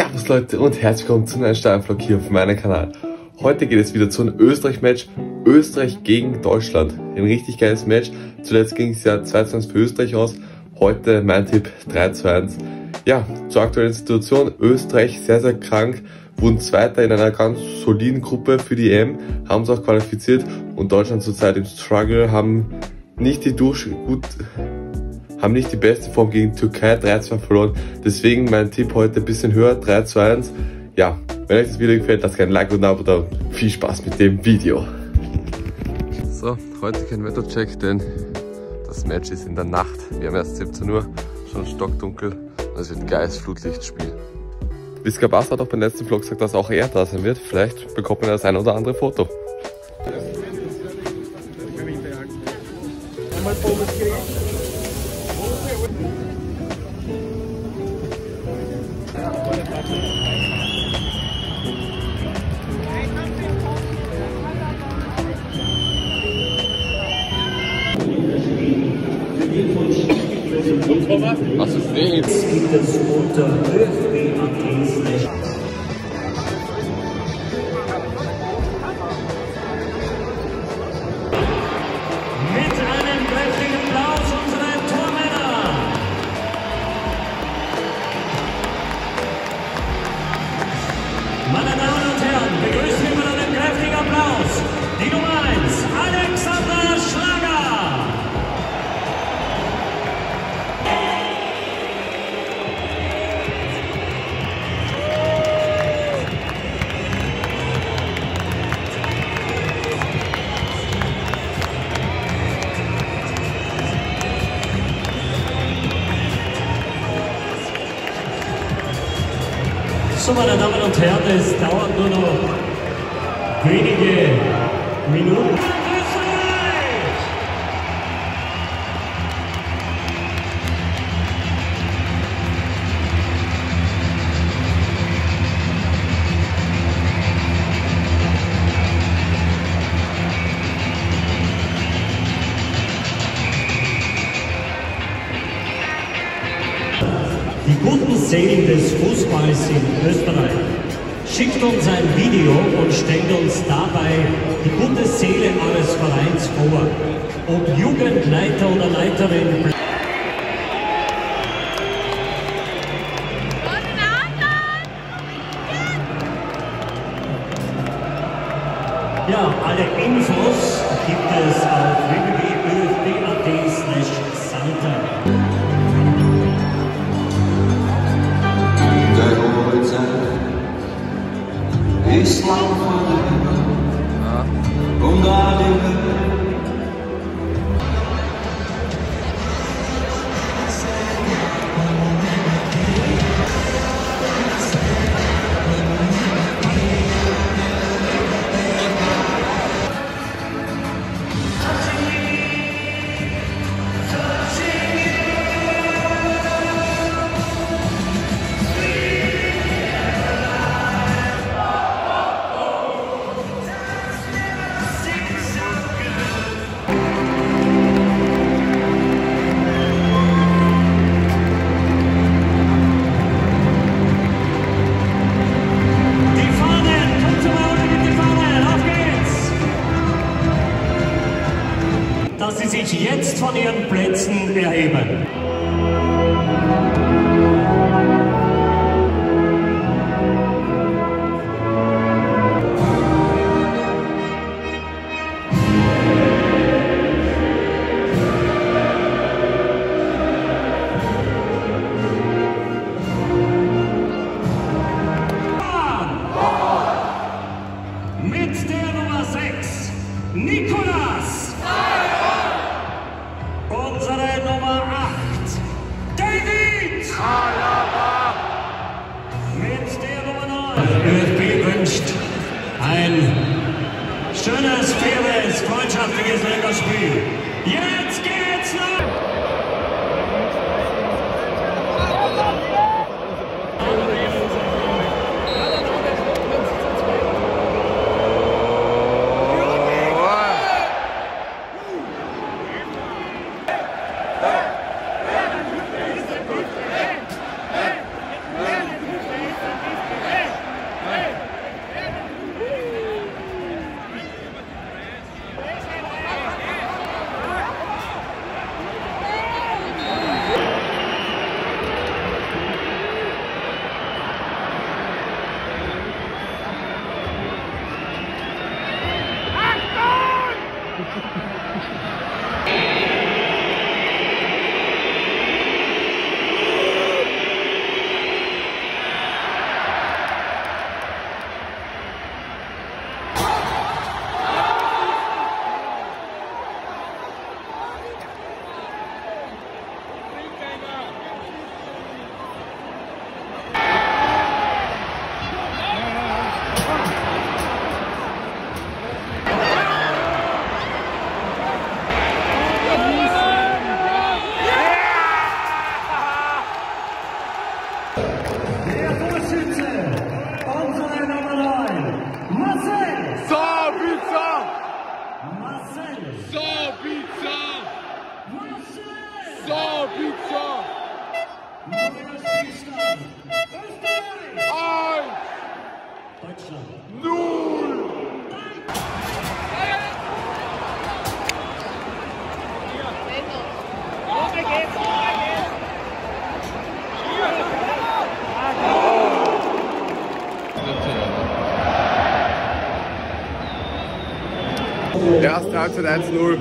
Servus Leute und herzlich willkommen zu einem Steinvlog hier auf meinem Kanal. Heute geht es wieder zu einem Österreich-Match. Österreich gegen Deutschland. Ein richtig geiles Match. Zuletzt ging es ja 2 1 für Österreich aus. Heute mein Tipp 3 zu 1. Ja, zur aktuellen Situation. Österreich sehr, sehr krank. Wurden Zweiter in einer ganz soliden Gruppe für die EM. Haben es auch qualifiziert. Und Deutschland zurzeit im Struggle. Haben nicht die Durch gut haben nicht die beste Form gegen Türkei 3-2 verloren. Deswegen mein Tipp heute ein bisschen höher, 3-2-1. Ja, wenn euch das Video gefällt, lasst gerne ein Like und ein Abo da. Viel Spaß mit dem Video. So, heute kein Wettercheck, denn das Match ist in der Nacht. Wir haben erst 17 Uhr, schon stockdunkel. Es wird ein geiles Flutlichtspiel. Visca Bass hat auch beim letzten Vlog gesagt, dass auch er da sein wird. Vielleicht bekommt man das ein oder andere Foto. Das? gibt es unter So, meine Damen und Herren, es dauert nur noch wenige Minuten. Seelen des Fußballs in Österreich. Schickt uns ein Video und stellt uns dabei die gute Seele eures Vereins vor. Ob Jugendleiter oder Leiterin. Sich jetzt von ihren Plätzen erheben. Mit der Nummer 6, Nikolas Bakersfield. Yeah! Erste Halbzeit 1-0.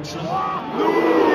Deutschland.